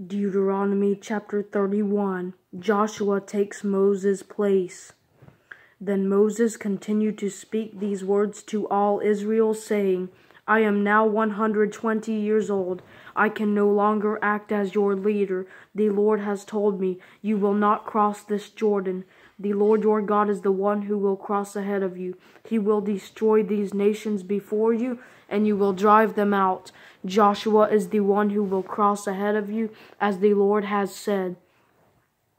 Deuteronomy chapter 31 Joshua takes Moses' place. Then Moses continued to speak these words to all Israel, saying, I am now 120 years old. I can no longer act as your leader. The Lord has told me, You will not cross this Jordan. The Lord your God is the one who will cross ahead of you. He will destroy these nations before you, and you will drive them out. Joshua is the one who will cross ahead of you, as the Lord has said.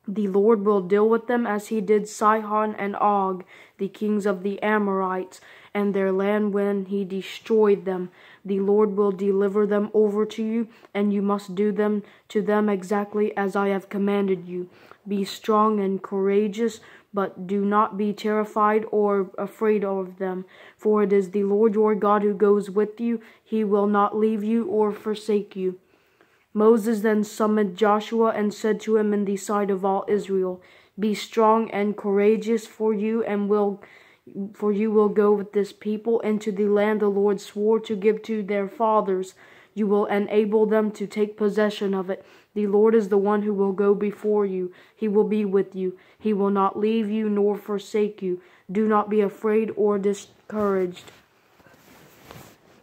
The Lord will deal with them as he did Sihon and Og, the kings of the Amorites, and their land when he destroyed them. The Lord will deliver them over to you, and you must do them to them exactly as I have commanded you. Be strong and courageous, but do not be terrified or afraid of them, for it is the Lord your God who goes with you. He will not leave you or forsake you. Moses then summoned Joshua and said to him in the sight of all Israel, Be strong and courageous, for you and will for you will go with this people into the land the Lord swore to give to their fathers. You will enable them to take possession of it. The Lord is the one who will go before you. He will be with you. He will not leave you nor forsake you. Do not be afraid or discouraged.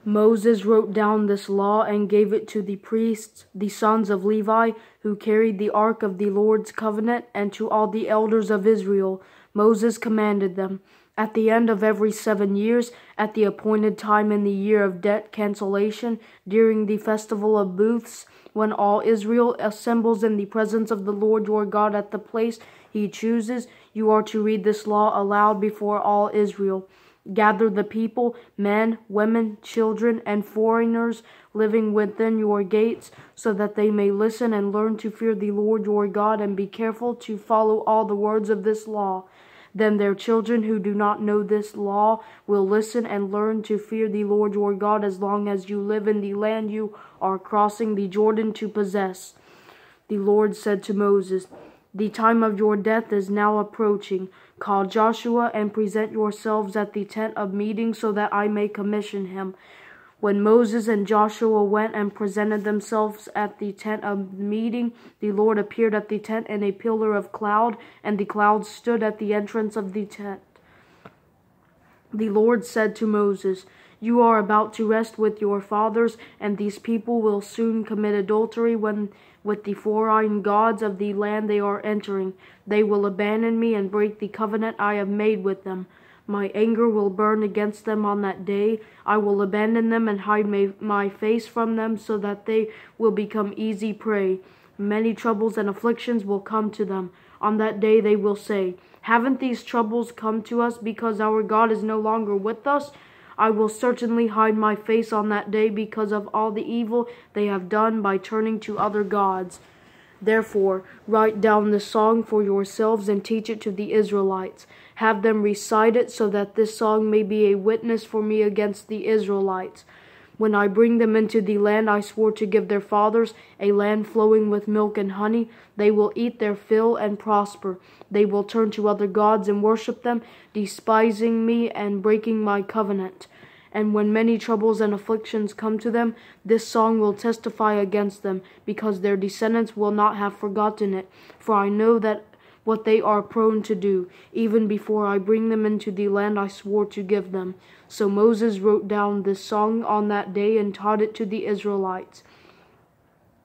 Moses wrote down this law and gave it to the priests, the sons of Levi, who carried the ark of the Lord's covenant, and to all the elders of Israel. Moses commanded them. At the end of every seven years, at the appointed time in the year of debt cancellation, during the festival of booths, when all Israel assembles in the presence of the Lord your God at the place he chooses, you are to read this law aloud before all Israel. Gather the people, men, women, children, and foreigners living within your gates, so that they may listen and learn to fear the Lord your God and be careful to follow all the words of this law. Then their children who do not know this law will listen and learn to fear the Lord your God as long as you live in the land you are crossing the Jordan to possess. The Lord said to Moses, The time of your death is now approaching. Call Joshua and present yourselves at the tent of meeting so that I may commission him. When Moses and Joshua went and presented themselves at the tent of meeting, the Lord appeared at the tent in a pillar of cloud, and the cloud stood at the entrance of the tent. The Lord said to Moses, You are about to rest with your fathers, and these people will soon commit adultery when with the foreign gods of the land they are entering. They will abandon me and break the covenant I have made with them. My anger will burn against them on that day. I will abandon them and hide my, my face from them so that they will become easy prey. Many troubles and afflictions will come to them. On that day they will say, Haven't these troubles come to us because our God is no longer with us? I will certainly hide my face on that day because of all the evil they have done by turning to other gods. Therefore, write down this song for yourselves and teach it to the Israelites. Have them recite it so that this song may be a witness for me against the Israelites. When I bring them into the land I swore to give their fathers, a land flowing with milk and honey, they will eat their fill and prosper. They will turn to other gods and worship them, despising me and breaking my covenant. And when many troubles and afflictions come to them, this song will testify against them, because their descendants will not have forgotten it. For I know that what they are prone to do, even before I bring them into the land I swore to give them. So Moses wrote down this song on that day and taught it to the Israelites.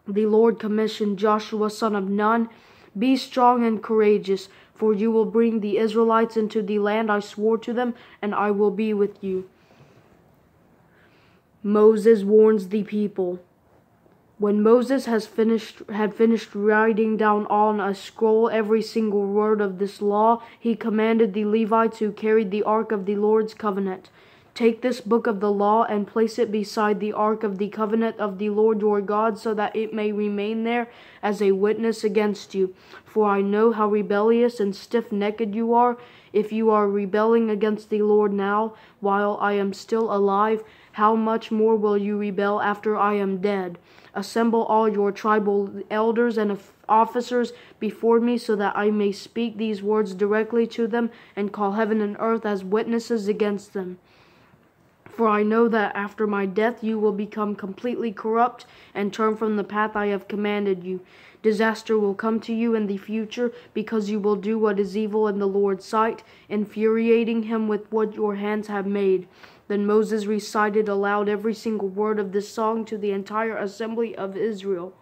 The Lord commissioned Joshua son of Nun, Be strong and courageous, for you will bring the Israelites into the land I swore to them, and I will be with you. Moses warns the people. When Moses has finished had finished writing down on a scroll every single word of this law, he commanded the Levites who carried the ark of the Lord's covenant, Take this book of the law and place it beside the ark of the covenant of the Lord your God, so that it may remain there as a witness against you. For I know how rebellious and stiff necked you are. If you are rebelling against the Lord now, while I am still alive, how much more will you rebel after I am dead? Assemble all your tribal elders and officers before me, so that I may speak these words directly to them and call heaven and earth as witnesses against them. For I know that after my death you will become completely corrupt and turn from the path I have commanded you. Disaster will come to you in the future because you will do what is evil in the Lord's sight, infuriating him with what your hands have made. Then Moses recited aloud every single word of this song to the entire assembly of Israel.